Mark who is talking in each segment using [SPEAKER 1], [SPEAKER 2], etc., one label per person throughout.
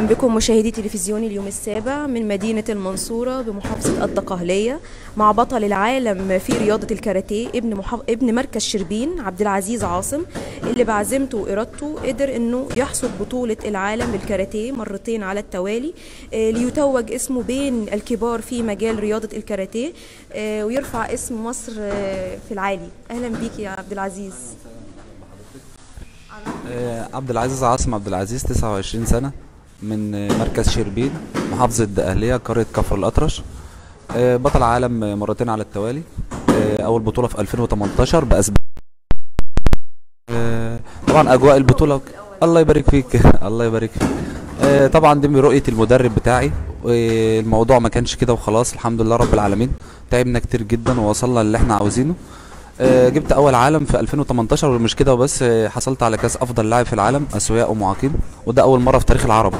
[SPEAKER 1] أهلا بكم مشاهدي تلفزيون اليوم السابع من مدينة المنصورة بمحافظة الدقهلية مع بطل العالم في رياضة الكاراتيه ابن محف... ابن مركز شربين عبد العزيز عاصم اللي بعزيمته وإرادته قدر إنه يحصد بطولة العالم للكاراتيه مرتين على التوالي آه، ليتوج اسمه بين الكبار في مجال رياضة الكاراتيه آه، ويرفع اسم مصر آه، في العالي. أهلا بيك يا عبد العزيز
[SPEAKER 2] عبد العزيز عاصم عبد العزيز 29 سنة. من مركز شربين محافظة الدقهلية قرية كفر الأطرش. آه، بطل عالم مرتين على التوالي. آه، أول بطولة في 2018 بأسباب. آه، طبعا أجواء البطولة الله يبارك فيك. الله يبارك فيك. طبعا دي رؤية المدرب بتاعي. والموضوع ما كانش كده وخلاص. الحمد لله رب العالمين. تعبنا كتير جدا ووصلنا اللي إحنا عاوزينه. جبت أول عالم في 2018 ومش كده وبس حصلت على كأس أفضل لاعب في العالم أسوياء ومعاقين. وده أول مرة في تاريخ العرب.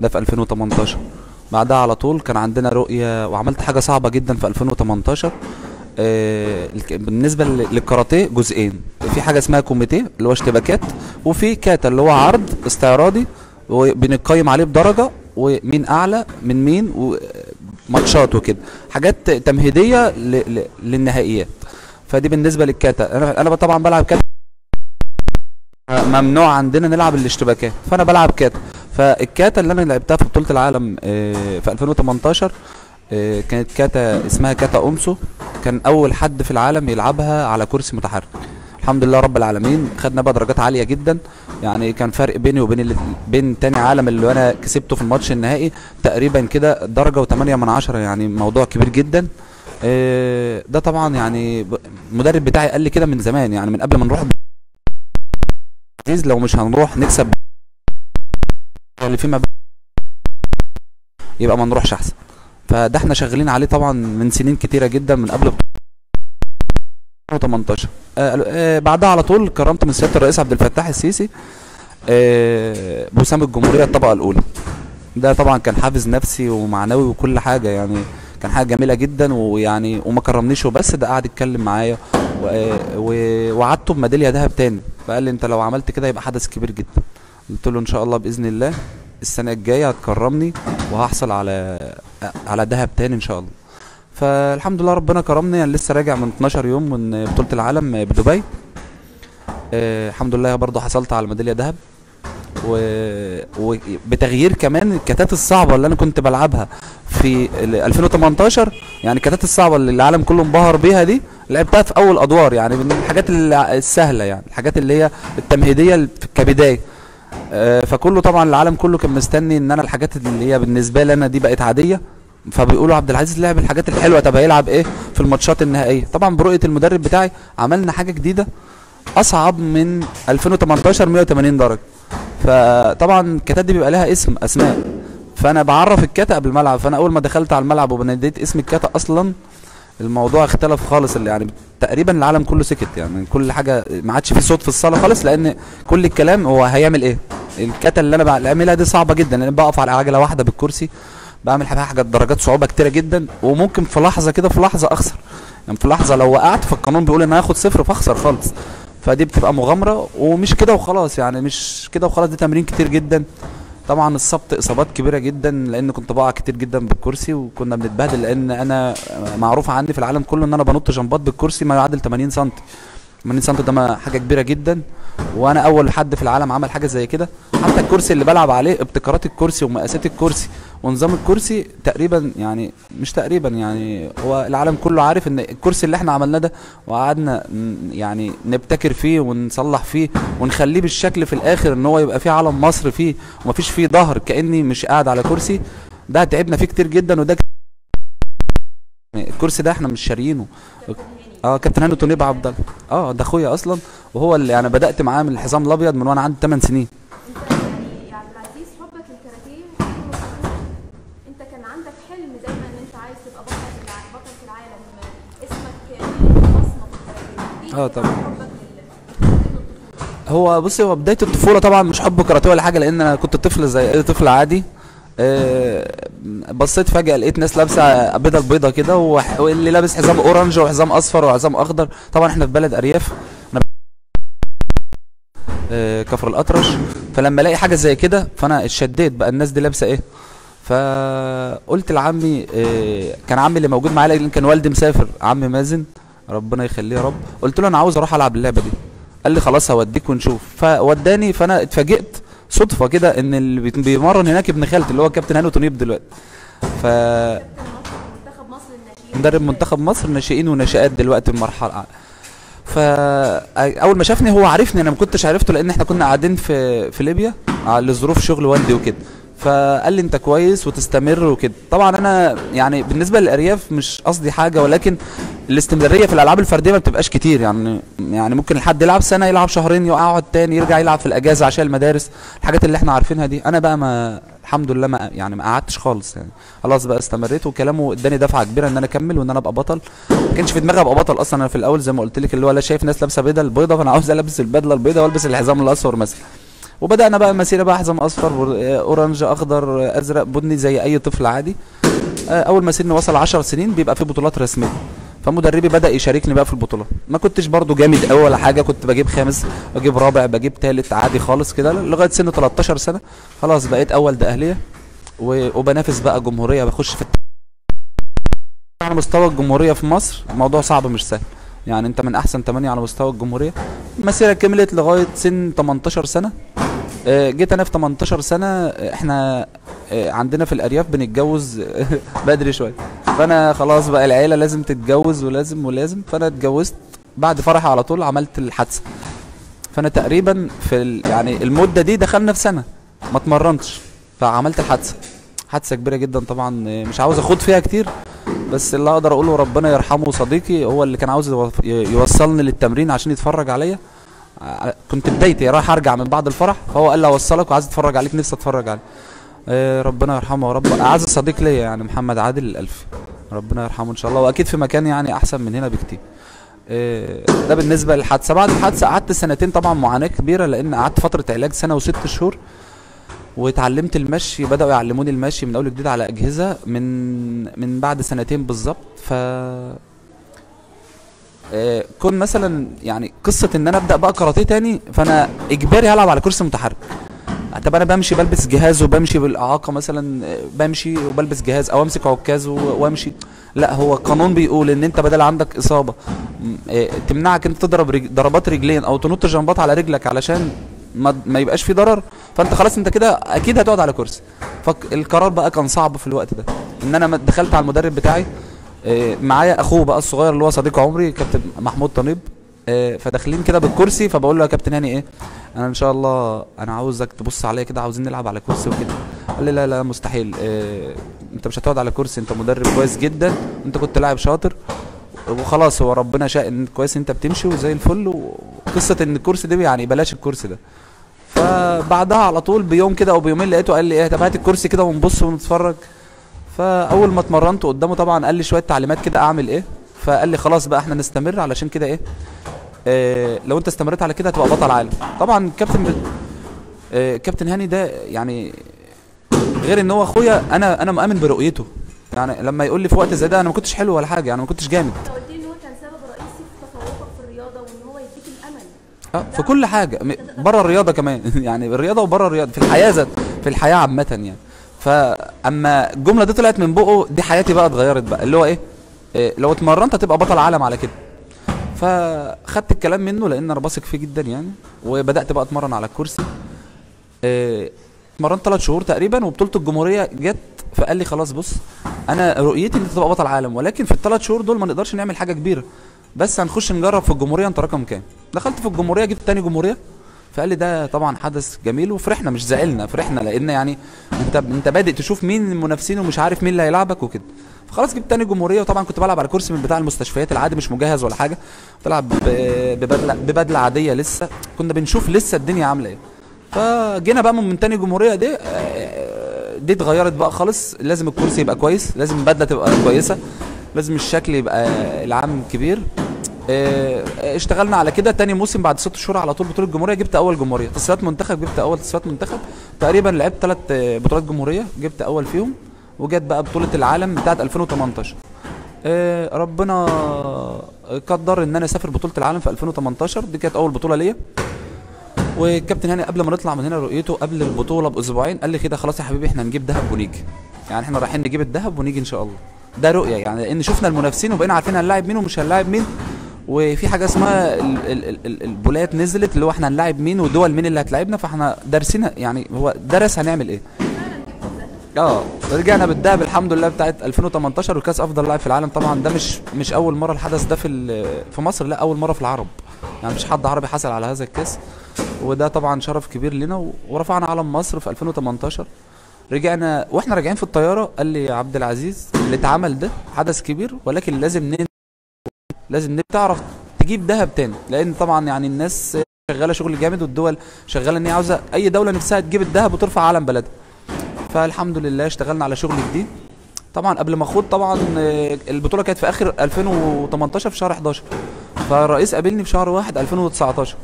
[SPEAKER 2] ده في 2018 بعدها على طول كان عندنا رؤية وعملت حاجة صعبة جدا في 2018 آه، بالنسبة لل- للكاراتيه جزئين. في حاجة اسمها كوميتيه اللي هو اشتباكات وفي كاتا اللي هو عرض استعراضي وبنقيم عليه بدرجة ومين أعلى من مين وماتشات وكده. حاجات تمهيدية للنهائيات. فدي بالنسبة للكاتا. أنا أنا طبعا بلعب كاتا. ممنوع عندنا نلعب الاشتباكات. فأنا بلعب كاتا. فالكاتا اللي أنا لعبتها في بطولة العالم آه، في 2018 آه، كانت كاتا اسمها كاتا أومسو. كان أول حد في العالم يلعبها على كرسي متحرك. الحمد لله رب العالمين خدنا بقى درجات عالية جدا. يعني كان فرق بيني وبين اللي بين تاني عالم اللي أنا كسبته في الماتش النهائي تقريبا كده درجة و8 من عشرة يعني موضوع كبير جدا. آه، ده طبعا يعني المدرب بتاعي قال لي كده من زمان يعني من قبل ما نروح عزيز لو مش هنروح نكسب اللي فيما ب- يبقى ما نروحش أحسن. فده إحنا شغالين عليه طبعا من سنين كتيرة جدا من قبل 2018 آه آه بعدها على طول كرمت من سيادة الرئيس عبد الفتاح السيسي آه بوسام الجمهورية الطبقة الأولى. ده طبعا كان حافز نفسي ومعنوي وكل حاجة يعني كان حاجة جميلة جدا ويعني وما كرمنيش وبس ده قعد يتكلم معايا. و- و- وعدته بميدالية ذهب تاني. فقال لي أنت لو عملت كده يبقى حدث كبير جدا. قلت له إن شاء الله بإذن الله السنة الجاية هتكرمني وهحصل على على ذهب تاني إن شاء الله. فالحمد لله ربنا كرمني أنا لسه راجع من 12 يوم من بطولة العالم بدبي. آه، الحمد لله برضه حصلت على ميدالية ذهب و- وبتغيير كمان الكتات الصعبة اللي أنا كنت بلعبها في ال 2018 يعني الكتات الصعبة اللي العالم كله انبهر بيها دي لعبتها في أول أدوار يعني من الحاجات ال- السهلة يعني الحاجات اللي هي التمهيدية ال- كبداية. فكله طبعا العالم كله كان مستني إن أنا الحاجات اللي هي بالنسبة لي أنا دي بقت عادية. فبيقولوا عبد العزيز لعب الحاجات الحلوة طب هيلعب إيه في الماتشات النهائية؟ طبعا برؤية المدرب بتاعي عملنا حاجة جديدة أصعب من 2018 180 درجة. فطبعا الكاتات دي بيبقى لها اسم أسماء. فأنا بعرف الكاتا قبل الملعب فأنا أول ما دخلت على الملعب وبناديت اسم الكاتا أصلا الموضوع اختلف خالص اللي يعني تقريبا العالم كله سكت يعني كل حاجة ما عادش في صوت في الصالة خالص لأن كل الكلام هو هيعمل إيه؟ الكاتا اللي أنا بعملها دي صعبة جدا لأن بقف على عجلة واحدة بالكرسي بعمل حاجات درجات صعوبة كتيرة جدا وممكن في لحظة كده في لحظة أخسر. يعني في لحظة لو وقعت فالقانون بيقول إن هاخد صفر فأخسر خالص. فدي بتبقى مغامرة ومش كده وخلاص يعني مش كده وخلاص. دي تمرين كتير جدا. طبعا الصبت إصابات كبيرة جدا لأن كنت بقع كتير جدا بالكرسي وكنا بنتبهدل لأن أنا معروف عني في العالم كله إن أنا بنط جمبات بالكرسي ما يعادل 80 سم 80 سم ده حاجة كبيرة جدا. وأنا أول حد في العالم عمل حاجة زي كده. حتى الكرسي اللي بلعب عليه ابتكارات الكرسي ومقاسات الكرسي ونظام الكرسي تقريبا يعني مش تقريبا يعني هو العالم كله عارف إن الكرسي اللي إحنا عملناه ده وقعدنا يعني نبتكر فيه ونصلح فيه ونخليه بالشكل في الآخر إن هو يبقى فيه علم مصر فيه ومفيش فيه ظهر كأني مش قاعد على كرسي. ده تعبنا فيه كتير جدا وده الكرسي ده إحنا مش شاريينه. آه كابتن هاني تونيب عبد الله آه ده اخويا أصلا وهو اللي يعني بدأت معاه من الحزام الأبيض من وأنا عندي 8 سنين
[SPEAKER 1] انت يعني العزيز حبك للكاراتيه انت كان عندك حلم دايما إن أنت عايز تبقى بطل بطل العالم اسمك بصمه
[SPEAKER 2] آه طبعا. هو بصي هو بداية الطفولة طبعا مش حب كاراتيه ولا حاجة لأن أنا كنت طفل زي اي طفل عادي آه، بصيت فجأة لقيت ناس لابسة بدل بيضة كده واللي لابس حزام orange وحزام أصفر وحزام أخضر. طبعا إحنا في بلد أرياف. أنا آه، كفر الأطرش. فلما ألاقي حاجة زي كده فأنا اتشديت بقى. الناس دي لابسة إيه؟ فقلت لعمي آه، كان عمي اللي موجود معايا لأن كان والدي مسافر. عمي مازن ربنا يخليه يا رب. قلت له أنا عاوز أروح ألعب اللعبة دي. قال لي خلاص هوديك ونشوف. فوداني فأنا اتفاجئت صدفة كده إن اللي بيمرن هناك ابن خالتي اللي هو كابتن هاني طنيب دلوقتي ف مدرب منتخب مصر ناشئين وناشئات دلوقتي المرحله فاول ما شافني هو عارفني أنا ما كنتش عرفته لأن إحنا كنا قاعدين في في ليبيا على ظروف شغل والدي وكده. فقال لي انت كويس وتستمر وكده. طبعا أنا يعني بالنسبة للأرياف مش قصدي حاجة ولكن الاستمرارية في الألعاب الفردية ما بتبقاش كتير. يعني يعني ممكن الحد يلعب سنة يلعب شهرين يقعد تاني يرجع يلعب في الأجازة عشان المدارس. الحاجات اللي إحنا عارفينها دي أنا بقى ما الحمد لله ما يعني ما قعدتش خالص. يعني خلاص بقى استمريت وكلامه اداني دفعة كبيرة إن أنا أكمل وإن أنا أبقى بطل. ما كانش في دماغي أبقى بطل أصلا. أنا في الأول زي ما قلت لك اللي هو لا شايف ناس لابسة بيضة فأنا عاوز ألبس البدلة البيضه وألبس الحزام الأصفر مثلا. وبدأنا بقى مسيره بقى حزام أصفر اورنج أخضر أزرق بني زي أي طفل عادي. آه، أول ما سني وصل 10 سنين بيبقى في بطولات رسمية. فمدربي بدأ يشاركني بقى في البطولات ما كنتش برضو جامد قوي ولا حاجة كنت بجيب خامس بجيب رابع بجيب ثالث عادي خالص كده لغاية سن 13 سنة. خلاص بقيت أول و- وبنافس بقى جمهورية بخش في على مستوى الجمهورية في مصر. الموضوع صعب مش سهل. يعني أنت من أحسن 8 على مستوى الجمهورية. المسيرة كملت لغاية سن 18 سنة. جيت أنا في 18 سنة آه، إحنا آه، عندنا في الأرياف بنتجوز بدري شوية. فأنا خلاص بقى العيلة لازم تتجوز ولازم ولازم. فأنا اتجوزت بعد فرحي على طول عملت الحادثة. فأنا تقريبا في. يعني المدة دي دخلنا في سنة ما اتمرنتش. فعملت الحادثة. حادثة كبيرة جدا طبعا آه، مش عاوز أخوض فيها كتير. بس اللي أقدر أقوله ربنا يرحمه صديقي هو اللي كان عاوز يوصلني للتمرين عشان يتفرج عليا. كنت بدايتي رايح أرجع من بعد الفرح فهو قال لي أوصلك وعايز أتفرج عليك نفسي أتفرج عليك. آه، ربنا يرحمه يا رب. أعز صديق ليا يعني محمد عادل الالفي ربنا يرحمه إن شاء الله وأكيد في مكان يعني أحسن من هنا بكتير. آه، ده بالنسبة للحادثة. بعد الحادثة قعدت سنتين طبعا معاناة كبيرة لأن قعدت فترة علاج سنة وست شهور واتعلمت المشي بدأوا يعلموني المشي من أول جديد على أجهزة من من بعد سنتين بالظبط. ف آه، كون مثلا يعني قصة إن أنا أبدأ بقى كاراتيه تاني فأنا إجباري هلعب على كرسي متحرك. طب أنا بمشي بلبس جهاز وبمشي بالإعاقة مثلا آه، بمشي وبلبس جهاز أو أمسك عكاز وأمشي. لا هو القانون بيقول إن أنت بدل عندك إصابة آه، تمنعك أنت تضرب رج... ضربات رجلين أو تنط جنبات على رجلك علشان ما, ما يبقاش في ضرر فأنت خلاص أنت كده أكيد هتقعد على كرسي. فالقرار بقى كان صعب في الوقت ده. إن أنا دخلت على المدرب بتاعي معايا أخوه بقى الصغير اللي هو صديق عمري كابتن محمود طنيب. آه، فداخلين كده بالكرسي فبقول له يا كابتن هاني إيه؟ أنا إن شاء الله أنا عاوزك تبص عليا كده عاوزين نلعب على كرسي وكده. قال لي لا لا مستحيل. آه، أنت مش هتقعد على كرسي أنت مدرب كويس جدا. أنت كنت لاعب شاطر. وخلاص هو ربنا شاء إن كويس أنت بتمشي وزي الفل. وقصة إن الكرسي ده يعني بلاش الكرسي ده. فبعدها على طول بيوم كده أو بيومين لقيته قال لي إيه؟ طب هات الكرسي كده ونبص ونتفرج. فأول ما اتمرنت قدامه طبعا قال لي شوية تعليمات كده أعمل إيه؟ فقال لي خلاص بقى إحنا نستمر علشان كده إيه؟ آه لو أنت استمريت على كده هتبقى بطل عالم. طبعا كابتن ب... آه كابتن هاني ده يعني غير إن هو أخويا أنا أنا مؤمن برؤيته. يعني لما يقول لي في وقت زي ده أنا ما كنتش حلو ولا حاجة يعني ما كنتش جامد.
[SPEAKER 1] قلت إن هو كان سبب رئيسي في تفوقك في الرياضة وإن هو يديك الأمل.
[SPEAKER 2] آه في كل حاجة. بره الرياضة كمان. يعني الرياضة وبره الرياضة في الحياة ذات في الحياة عامة يعني. فأما الجملة دي طلعت من بقه دي حياتي بقى اتغيرت بقى. اللي هو إيه, إيه لو اتمرنت هتبقى بطل عالم على كده. فخدت الكلام منه لأن أنا بثق فيه جدا يعني وبدأت بقى أتمرن على الكرسي إيه، اتمرنت ثلاث شهور تقريبا وبطولة الجمهورية جت فقال لي خلاص بص أنا رؤيتي إن أنت تبقى بطل عالم ولكن في الثلاث شهور دول ما نقدرش نعمل حاجة كبيرة. بس هنخش نجرب في الجمهورية أنت رقم كام. دخلت في الجمهورية جبت تاني جمهورية. فقال لي ده طبعا حدث جميل وفرحنا مش زعلنا فرحنا لأن يعني أنت أنت بادئ تشوف مين المنافسين ومش عارف مين اللي هيلعبك وكده. فخلاص جبت تاني جمهورية وطبعا كنت بلعب على كرسي من بتاع المستشفيات العادي مش مجهز ولا حاجة. بلعب ببدلة ببدلة عادية لسه. كنا بنشوف لسه الدنيا عاملة إيه. فجينا بقى من تاني جمهورية دي آه، دي اتغيرت بقى خالص. لازم الكرسي يبقى كويس لازم البدلة تبقى كويسة لازم الشكل يبقى العام كبير. اشتغلنا على كده. تاني موسم بعد ست شهور على طول بطولة الجمهوريه جبت أول جمهورية. تصفيات منتخب جبت أول تصفيات منتخب. تقريبا لعبت ثلاث بطولات جمهورية. جبت أول فيهم. وجت بقى بطولة العالم بتاعت 2018 آه، ربنا قدر إن أنا أسافر بطولة العالم في 2018 دي كانت أول بطولة ليا. والكابتن هاني قبل ما نطلع من هنا رؤيته قبل البطولة بأسبوعين قال لي كده خلاص يا حبيبي إحنا نجيب دهب ونيجي. يعني إحنا رايحين نجيب الدهب ونيجي إن شاء الله. ده رؤية يعني لأن شفنا المنافسين وبقينا عارفين هنلاعب مين ومش هنلاعب مين. وفي حاجة اسمها ال- ال- ال- ال- البولات نزلت اللي هو إحنا هنلاعب مين ودول مين اللي هتلاعبنا فاحنا دارسين يعني هو درس هنعمل إيه. آه رجعنا بالدهب الحمد لله بتاعت 2018 وكأس أفضل لاعب في العالم. طبعا ده مش مش أول مرة الحدث ده في في مصر لا أول مرة في العرب. يعني مفيش حد عربي حصل على هذا الكاس. وده طبعا شرف كبير لنا ورفعنا علم مصر في 2018 رجعنا وإحنا راجعين في الطيارة قال لي عبد العزيز اللي اتعمل ده حدث كبير ولكن لازم. لازم تعرف تجيب دهب تاني. لأن طبعا يعني الناس شغالة شغل جامد والدول شغالة إن هي عاوزة أي دولة نفسها تجيب الدهب وترفع علم بلدها فالحمد لله اشتغلنا على شغل جديد. طبعا قبل ما أخوض طبعا آه، البطولة كانت في آخر 2018 في شهر 11 فالرئيس قابلني في شهر 1 2019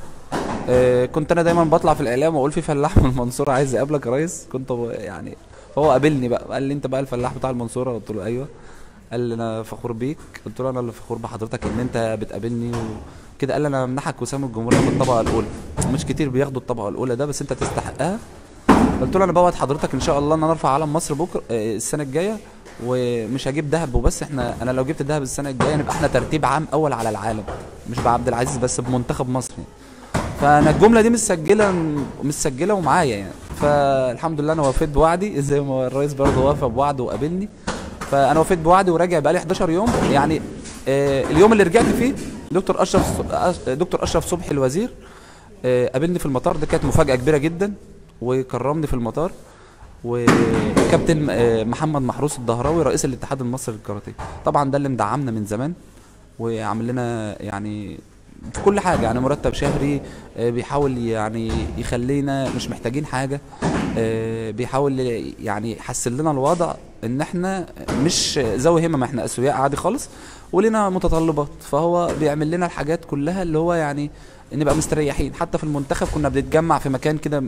[SPEAKER 2] آه، كنت أنا دايما بطلع في الإعلام وأقول في فلاح من المنصوره عايز يقابلك يا ريس كنت يعني فهو قابلني بقى. قال لي أنت بقى الفلاح بتاع المنصورة؟ قلت له أيوه. قال لي أنا فخور بيك. قلت له أنا اللي فخور بحضرتك إن أنت بتقابلني وكده. قال لي أنا منحك وسام الجمهوريه في الطبقة الأولى. مش كتير بياخدوا الطبقة الأولى ده بس أنت تستحقها. قلت له أنا بوعد حضرتك إن شاء الله إن أنا أرفع علم مصر بكرة آه، السنة الجاية. ومش هجيب دهب وبس إحنا أنا لو جبت دهب السنة الجاية نبقى إحنا ترتيب عام أول على العالم. مش بعبد العزيز بس بمنتخب مصر يعني. فأنا الجملة دي مسجله مسجله ومعايا يعني. فالحمد لله أنا وفيت بوعدي. زي ما الرئيس برضه وافى بوعده وقابلني. فأنا وفيت بوعدي وراجع بقالي 11 يوم. يعني آه اليوم اللي رجعت فيه دكتور أشرف دكتور أشرف صبحي الوزير آه قابلني في المطار. ده كانت مفاجأة كبيرة جدا وكرمني في المطار. وكابتن آه، محمد محروس الدهراوي رئيس الاتحاد المصري للكاراتيه. طبعا ده اللي مدعمنا من زمان وعامل لنا يعني في كل حاجة. يعني مرتب شهري آه، بيحاول يعني يخلينا مش محتاجين حاجة آه، بيحاول يعني يحسن لنا الوضع إن إحنا مش ذوي همم إحنا أسوياء عادي خالص ولنا متطلبات. فهو بيعمل لنا الحاجات كلها اللي هو يعني نبقى مستريحين. حتى في المنتخب كنا بنتجمع في مكان كده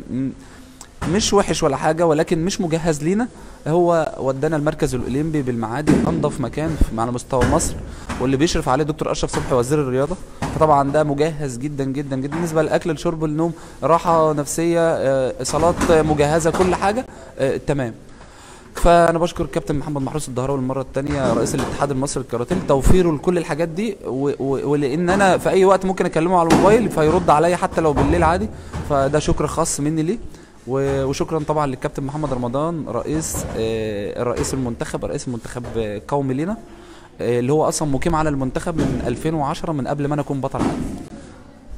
[SPEAKER 2] مش وحش ولا حاجة ولكن مش مجهز لينا. هو ودانا المركز الأولمبي بالمعادي انضف مكان على مستوى مصر واللي بيشرف عليه دكتور أشرف صبحي وزير الرياضة. فطبعا ده مجهز جدا جدا جدا. بالنسبة للأكل الشرب النوم راحة نفسية آه، صالات مجهزة كل حاجة آه، تمام. فأنا بشكر الكابتن محمد محروس الدهراوي المرة الثانية رئيس الاتحاد المصري للكاراتيه توفيره لكل الحاجات دي ولأن أنا في أي وقت ممكن أكلمه على الموبايل فيرد عليا حتى لو بالليل عادي. فده شكر خاص مني ليه. وشكرا طبعا للكابتن محمد رمضان رئيس آه، رئيس المنتخب رئيس المنتخب آه، قومي لنا آه، اللي هو أصلا مقيم على المنتخب من 2010 من قبل ما أنا أكون بطل عالم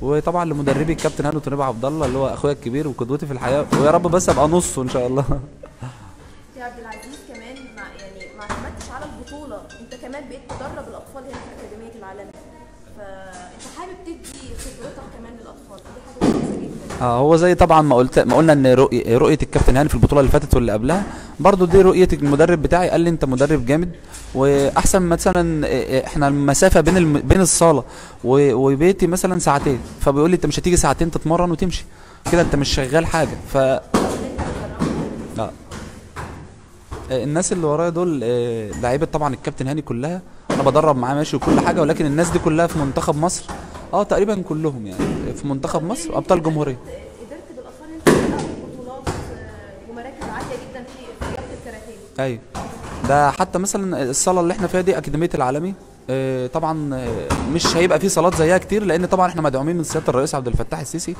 [SPEAKER 2] وطبعا لمدربي الكابتن هانو تنيب عبد الله اللي هو أخويا الكبير وقدوتي في الحياة. ويا رب بس أبقى نصه إن شاء الله.
[SPEAKER 1] يا عبد العزيز كمان يعني ما اعتمدتش على البطولة أنت كمان بقيت تدرب الأطفال هنا في أكاديمية العالمي فأنت حابب تدي خبرتك كمان للأطفال دي حاجة كويسة جدا.
[SPEAKER 2] آه هو زي طبعا ما قلت ما قلنا إن رؤية, رؤية الكابتن هاني في البطولة اللي فاتت واللي قبلها برضو دي رؤية المدرب بتاعي قال لي أنت مدرب جامد وأحسن مثلا آه، إحنا المسافة بين الم... بين الصالة و... وبيتي مثلا ساعتين فبيقول لي أنت مش هتيجي ساعتين تتمرن وتمشي كده أنت مش شغال حاجة ف آه. آه، الناس اللي ورايا دول آه، لعيبة طبعا الكابتن هاني كلها أنا بدرب معاه ماشي وكل حاجة ولكن الناس دي كلها في منتخب مصر آه تقريبا كلهم يعني في منتخب مصر
[SPEAKER 1] أبطال جمهورية. انت بطولات آه، ومراكز عالية جدا في رياضة الكاراتيه.
[SPEAKER 2] أيوه. ده حتى مثلا الصالة اللي إحنا فيها دي أكاديمية العالمي طبعا آه، مش هيبقى في صالات زيها كتير لأن طبعا إحنا مدعومين من سيادة الرئيس عبد الفتاح السيسي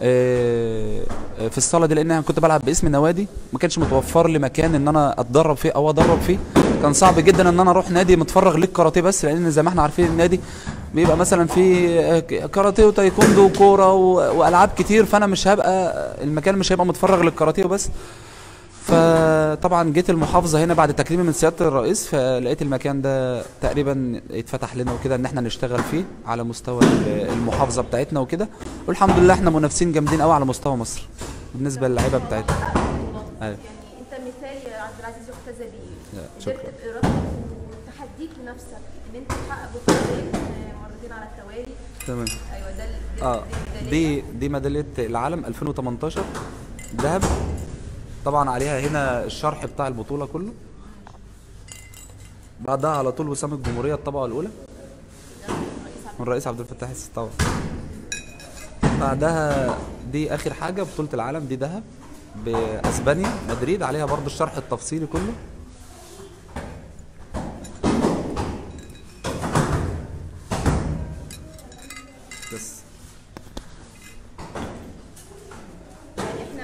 [SPEAKER 2] آه، آه، في الصاله دي لأن أنا كنت بلعب باسم نوادي ما كانش متوفر لي مكان إن أنا أتدرب فيه أو أدرب فيه. كان صعب جدا إن أنا أروح نادي متفرغ للكاراتيه بس لأن زي ما إحنا عارفين النادي بيبقى مثلا في آه، كاراتيه وتايكوندو وكورة وألعاب كتير فأنا مش هبقى المكان مش هيبقى متفرغ للكاراتيه وبس. فطبعا جيت المحافظة هنا بعد تكريمي من سيادة الرئيس فلقيت المكان ده تقريبا اتفتح لنا وكده إن إحنا نشتغل فيه على مستوى ال- المحافظة بتاعتنا وكده. والحمد لله إحنا منافسين جامدين قوي على مستوى مصر بالنسبة للعيبة بتاعتنا. أيوه.
[SPEAKER 1] يعني أنت مثال يا عبد العزيز يحتذى بيه.
[SPEAKER 2] شكرا.
[SPEAKER 1] وتحديك لنفسك إن أنت تحقق بطولتين آه، مرتين على التوالي.
[SPEAKER 2] تمام.
[SPEAKER 1] أيوه ده
[SPEAKER 2] آه
[SPEAKER 1] دي
[SPEAKER 2] دي دي ميدالية العالم 2018 ذهب. طبعا عليها هنا الشرح بتاع البطولة كله. بعدها على طول وسام الجمهورية الطبقة الأولى. من الرئيس عبد الفتاح السيسي طبعا بعدها دي آخر حاجة بطولة العالم دي دهب بأسبانيا مدريد. عليها برضو الشرح التفصيلي كله.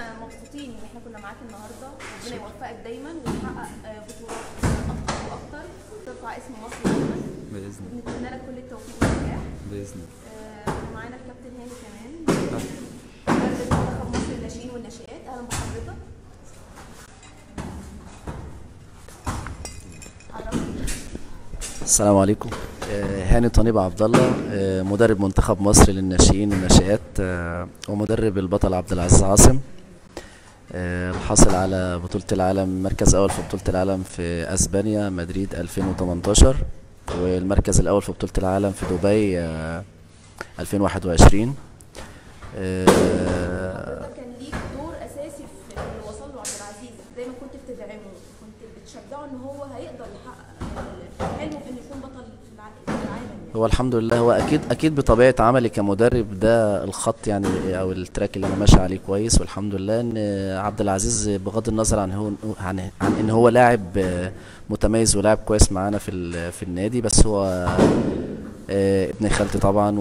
[SPEAKER 1] إحنا مبسوطين إن إحنا كنا معاك النهارده. ربنا يوفقك دايما وتحقق آه، بطولات أكتر وأكتر. ترفع اسم مصر دايما.
[SPEAKER 2] بإذن الله.
[SPEAKER 1] نتمنى لك كل التوفيق والنجاح.
[SPEAKER 2] بإذن الله.
[SPEAKER 1] آه، ومعانا الكابتن هاني كمان. مدرب منتخب مصر للناشئين والناشئات. أهلا بحضرتك.
[SPEAKER 3] السلام عليكم. آه، هاني طنيب عبد الله آه، مدرب منتخب مصر للناشئين والناشئات آه، ومدرب البطل عبد العزيز عاصم. آه، الحاصل على بطولة العالم مركز أول في بطولة العالم في أسبانيا مدريد 2018 والمركز الأول في بطولة العالم في دبي آه، 2021 آه،
[SPEAKER 1] حضرتك كان ليك دور أساسي في اللي وصل له عبد العزيز. دايما كنت بتدعمه كنت بتشجعه إن هو هيقدر يحقق حلمه في إنه يكون بطل في الع- في العالم.
[SPEAKER 3] هو الحمد لله هو أكيد أكيد بطبيعة عملي كمدرب ده الخط يعني أو التراك اللي أنا ماشي عليه كويس والحمد لله إن عبد العزيز بغض النظر عن هو عن, عن إن هو لاعب متميز ولاعب كويس معانا في في النادي بس هو آه، ابن خالتي طبعا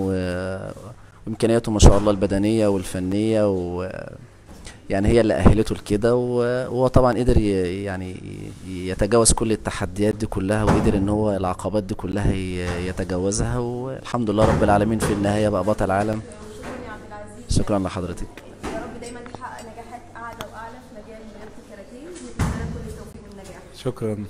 [SPEAKER 3] وإمكانياته ما شاء الله البدنية والفنية و يعني هي اللي أهلته لكده وهو طبعا قدر يعني يتجاوز كل التحديات دي كلها وقدر إن هو العقبات دي كلها يتجاوزها والحمد لله رب العالمين في النهاية بقى بطل عالم
[SPEAKER 1] شكرا يا عبد العزيز
[SPEAKER 3] شكرا لحضرتك.
[SPEAKER 1] يا رب دايما تحقق نجاحات أعلى وأعلى في مجال رياضه الكاراتيه
[SPEAKER 2] شكرا.